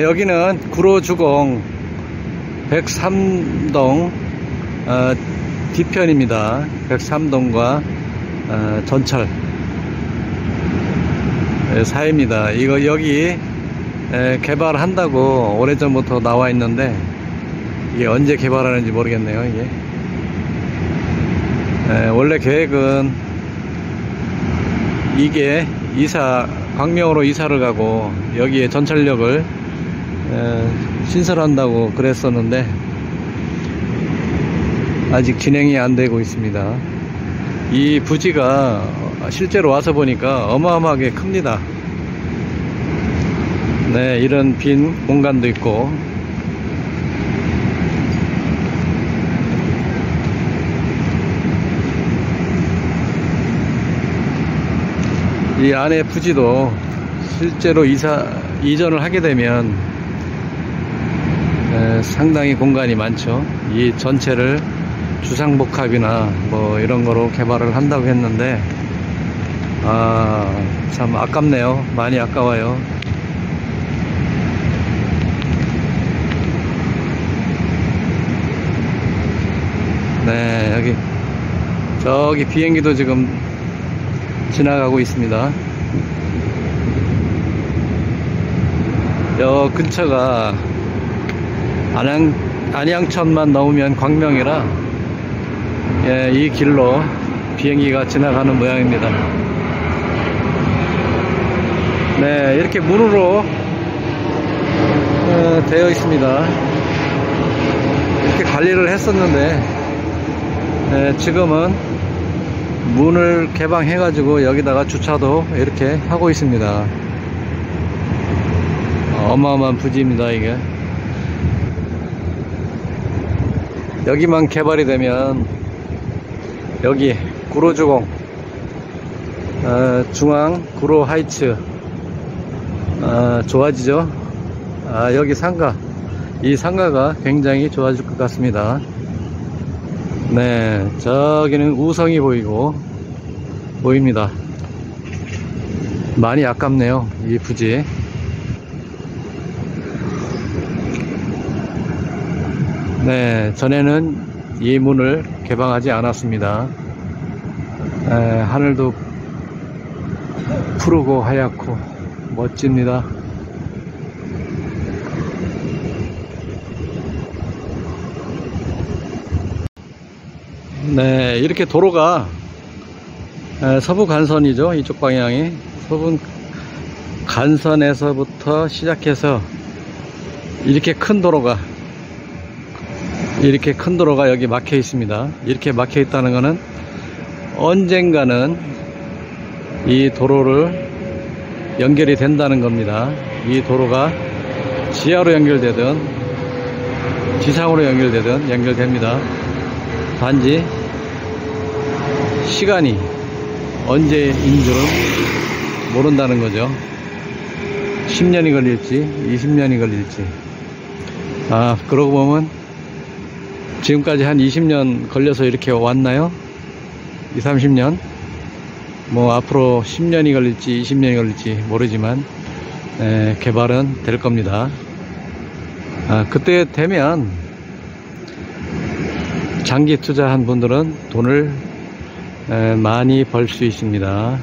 네, 여기는 구로주공 103동 어, 뒤편입니다. 103동과 어, 전철 네, 사이입니다. 이거 여기 에, 개발한다고 오래전부터 나와 있는데 이게 언제 개발하는지 모르겠네요. 이게 에, 원래 계획은 이게 이사 광명으로 이사를 가고 여기에 전철역을 신설한다고 그랬었는데 아직 진행이 안 되고 있습니다. 이 부지가 실제로 와서 보니까 어마어마하게 큽니다. 네, 이런 빈 공간도 있고 이 안에 부지도 실제로 이사 이전을 하게 되면 에, 상당히 공간이 많죠. 이 전체를 주상복합이나 뭐 이런 거로 개발을 한다고 했는데 아 참 아깝네요. 많이 아까워요. 네 여기 저기 비행기도 지금 지나가고 있습니다. 여 근처가 안양, 안양천만 넘으면 광명이라 예, 이 길로 비행기가 지나가는 모양입니다. 네, 이렇게 문으로 어, 되어 있습니다. 이렇게 관리를 했었는데 예, 지금은 문을 개방해 가지고 여기다가 주차도 이렇게 하고 있습니다 어마어마한 부지입니다 이게 여기만 개발이 되면 여기 구로주공 어, 중앙 구로 하이츠 어, 좋아지죠 아, 여기 상가 이 상가가 굉장히 좋아질 것 같습니다 네, 저기는 우성이 보이고, 보입니다. 많이 아깝네요, 이 부지. 네, 전에는 이 문을 개방하지 않았습니다. 에, 하늘도 푸르고 하얗고 멋집니다. 네, 이렇게 도로가 서부 간선이죠. 이쪽 방향이. 서부 간선에서부터 시작해서 이렇게 큰 도로가 이렇게 큰 도로가 여기 막혀 있습니다. 이렇게 막혀 있다는 것은 언젠가는 이 도로를 연결이 된다는 겁니다. 이 도로가 지하로 연결되든 지상으로 연결되든 연결됩니다. 단지 시간이 언제인 줄은 모른다는 거죠 10년이 걸릴지 20년이 걸릴지 아 그러고 보면 지금까지 한 20년 걸려서 이렇게 왔나요? 2, 30년? 뭐 앞으로 10년이 걸릴지 20년이 걸릴지 모르지만 에, 개발은 될 겁니다. 아, 그때 되면 장기 투자한 분들은 돈을 많이 벌 수 있습니다.